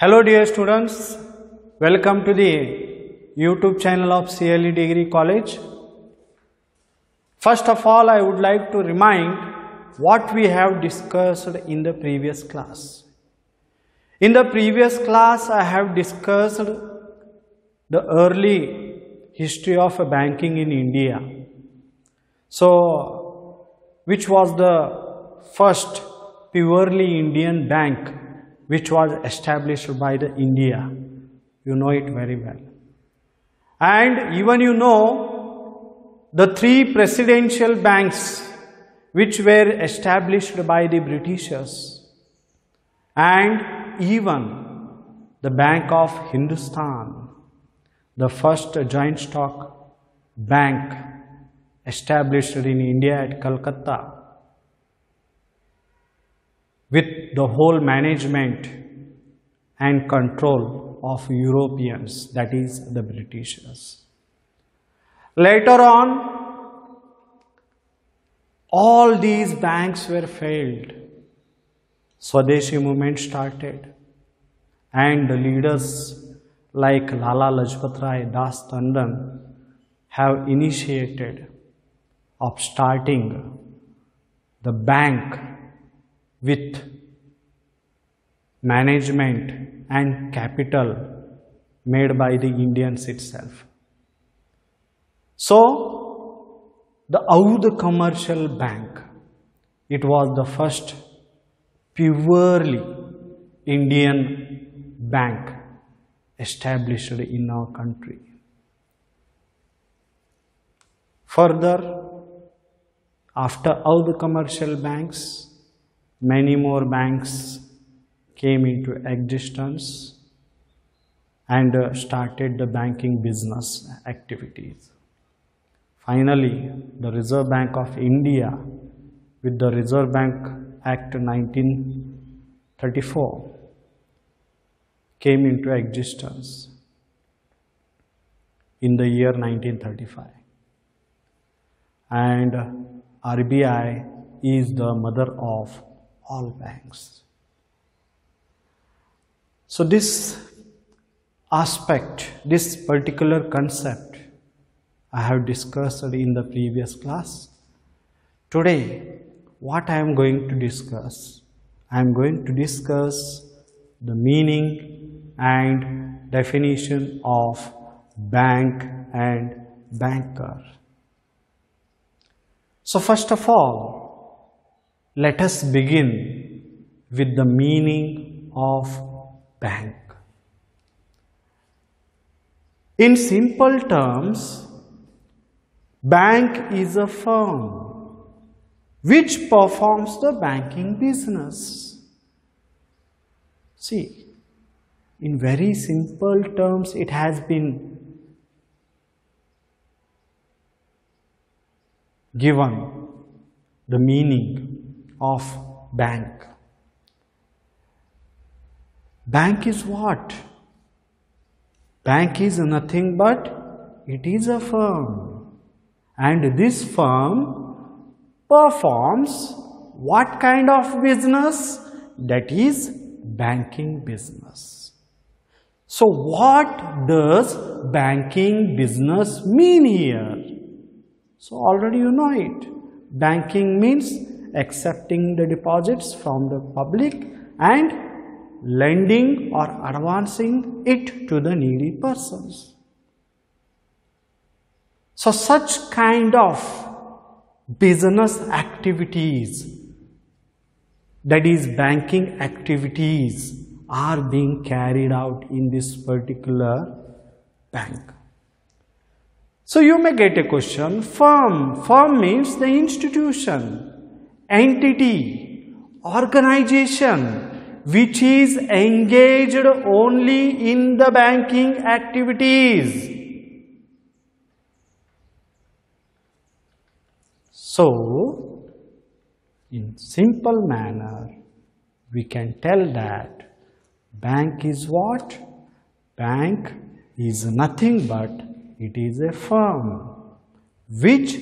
Hello dear students, welcome to the YouTube channel of CLE Degree College. First of all, I would like to remind what we have discussed in the previous class. In the previous class, I have discussed the early history of banking in India. So, which was the first purely Indian bank which was established by the India. You know it very well. And even you know the three presidential banks which were established by the Britishers and even the Bank of Hindustan, the first joint stock bank established in India at Calcutta with the whole management and control of Europeans, that is the Britishers. Later on, all these banks were failed. Swadeshi movement started and the leaders like Lala Lajpat Rai, Das Tandon have initiated of starting the bank with management and capital made by the Indians itself. So, the Oudh Commercial Bank, it was the first purely Indian bank established in our country. Further, after Oudh Commercial Banks, many more banks came into existence and uh, started the banking business activities. Finally, the Reserve Bank of India with the Reserve Bank Act 1934 came into existence in the year 1935 and RBI is the mother of all banks. So, this aspect, this particular concept, I have discussed in the previous class. Today, what I am going to discuss? I am going to discuss the meaning and definition of bank and banker. So, first of all, let us begin with the meaning of bank. In simple terms, bank is a firm which performs the banking business. See, in very simple terms, it has been given the meaning of bank. Bank is what? Bank is nothing but it is a firm and this firm performs what kind of business? That is banking business. So what does banking business mean here? So already you know it. Banking means accepting the deposits from the public and lending or advancing it to the needy persons. So such kind of business activities that is banking activities are being carried out in this particular bank. So you may get a question, firm, firm means the institution, entity, organization which is engaged only in the banking activities. So, in simple manner, we can tell that bank is what? Bank is nothing but it is a firm which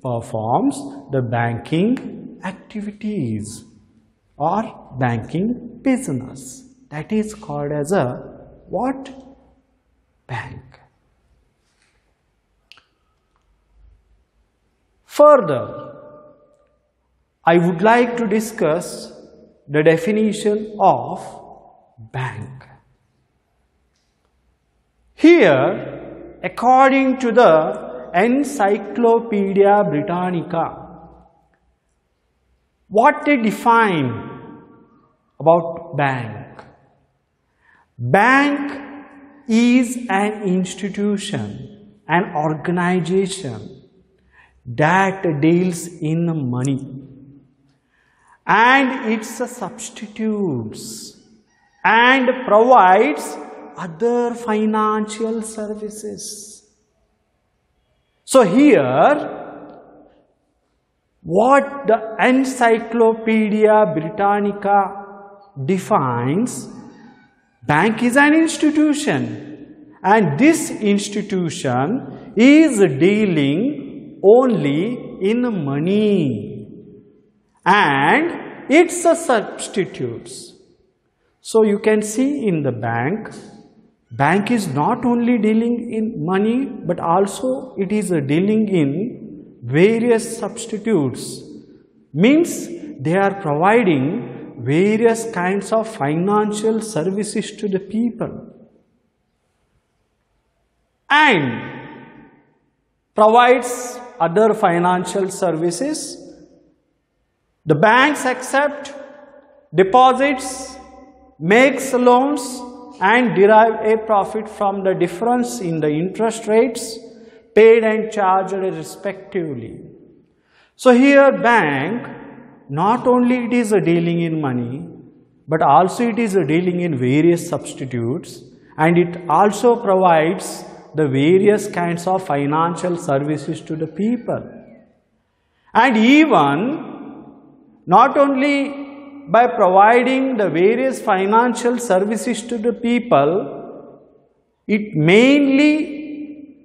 performs the banking activities or banking business. that is called as a what? Bank. Further, I would like to discuss the definition of bank. Here, according to the Encyclopedia Britannica, what they define about bank. Bank is an institution, an organization that deals in money and its substitutes and provides other financial services. So here what the Encyclopedia Britannica defines bank is an institution. And this institution is dealing only in money. And its a substitutes. So you can see in the bank bank is not only dealing in money but also it is dealing in various substitutes means they are providing various kinds of financial services to the people and provides other financial services. The banks accept deposits, makes loans and derive a profit from the difference in the interest rates paid and charged respectively. So here bank not only it is a dealing in money but also it is a dealing in various substitutes and it also provides the various kinds of financial services to the people. And even not only by providing the various financial services to the people, it mainly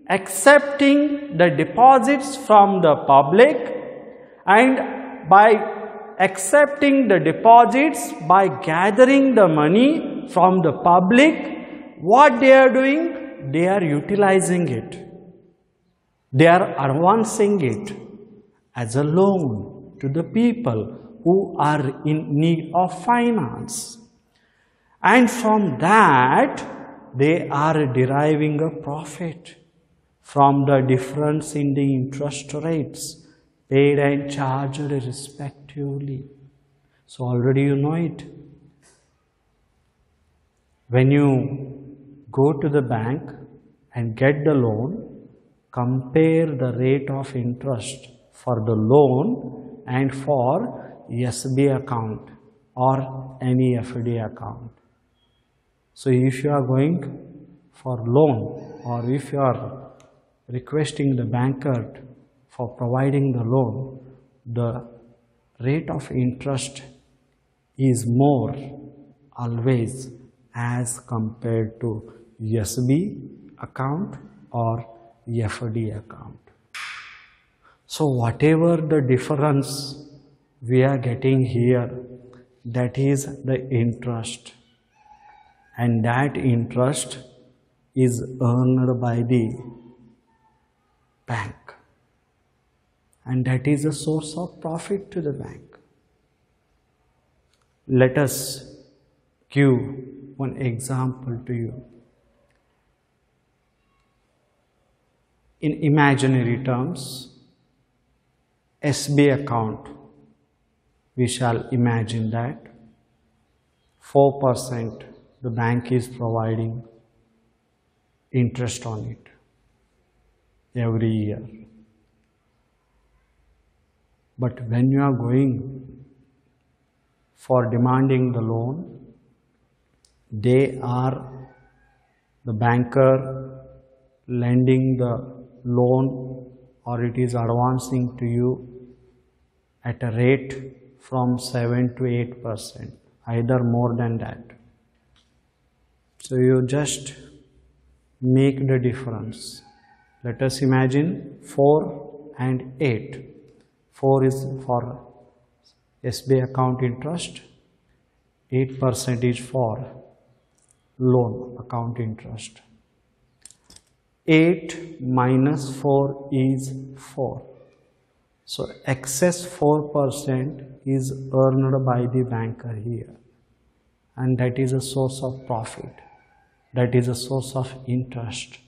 accepting the deposits from the public and by accepting the deposits by gathering the money from the public what they are doing? They are utilizing it. They are advancing it as a loan to the people who are in need of finance. And from that they are deriving a profit from the difference in the interest rates paid and charged respectively. So already you know it. When you go to the bank and get the loan, compare the rate of interest for the loan and for SB account or any FD account. So if you are going for loan or if you are requesting the banker for providing the loan, the rate of interest is more always as compared to SB account or FD account. So whatever the difference we are getting here, that is the interest and that interest is earned by the bank and that is a source of profit to the bank. Let us give one example to you. In imaginary terms, SB account, we shall imagine that 4% the bank is providing interest on it every year. But when you are going for demanding the loan, they are the banker lending the loan or it is advancing to you at a rate from 7 to 8 percent, either more than that. So you just make the difference. Let us imagine 4 and 8. 4 is for SB account interest, 8 percent is for loan account interest. 8 minus 4 is 4. So excess 4% is earned by the banker here and that is a source of profit. That is a source of interest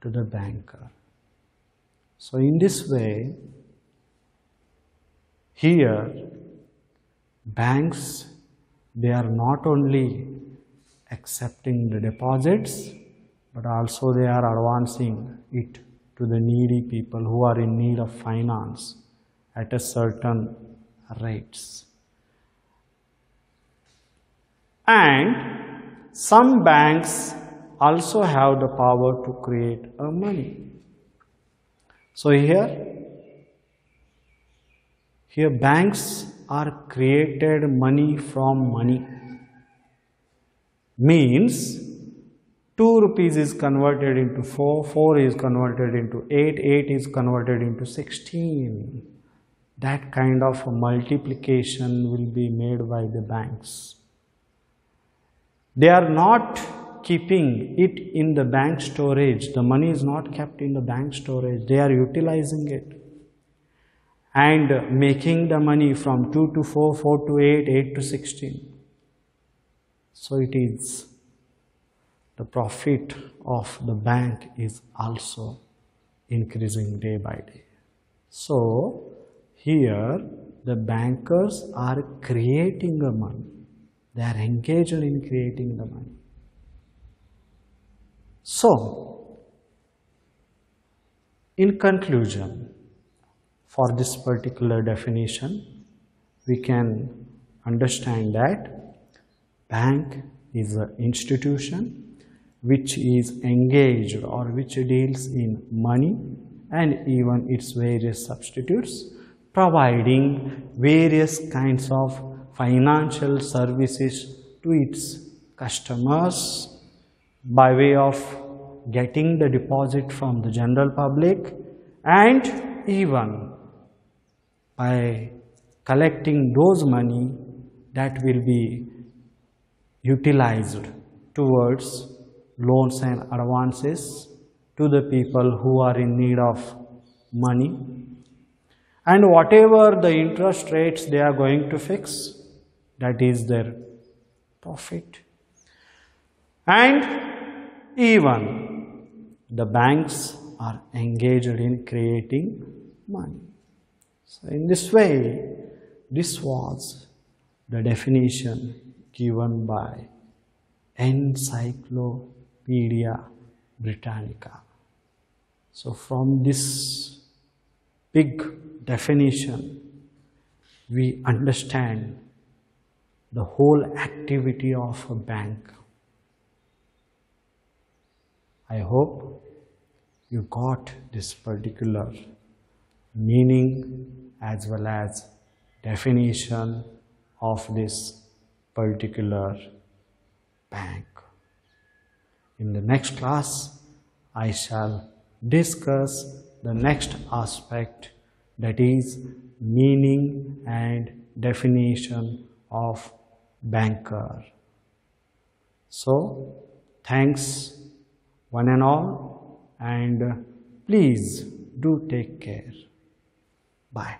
to the banker. So in this way, here banks they are not only accepting the deposits but also they are advancing it to the needy people who are in need of finance at a certain rates. And some banks also have the power to create a money. So here, here banks are created money from money. Means 2 rupees is converted into 4, 4 is converted into 8, 8 is converted into 16. That kind of multiplication will be made by the banks. They are not keeping it in the bank storage. The money is not kept in the bank storage. They are utilizing it and making the money from 2 to 4, 4 to 8, 8 to 16. So it is the profit of the bank is also increasing day by day. So here the bankers are creating the money. They are engaged in creating the money. So, in conclusion, for this particular definition, we can understand that bank is an institution which is engaged or which deals in money and even its various substitutes providing various kinds of financial services to its customers by way of getting the deposit from the general public and even by collecting those money that will be utilized towards loans and advances to the people who are in need of money. And whatever the interest rates they are going to fix that is their profit. And even the banks are engaged in creating money. So in this way, this was the definition given by Encyclopedia Britannica. So from this big definition, we understand the whole activity of a bank I hope you got this particular meaning as well as definition of this particular bank. In the next class, I shall discuss the next aspect that is meaning and definition of banker. So, thanks one and all and please do take care. Bye.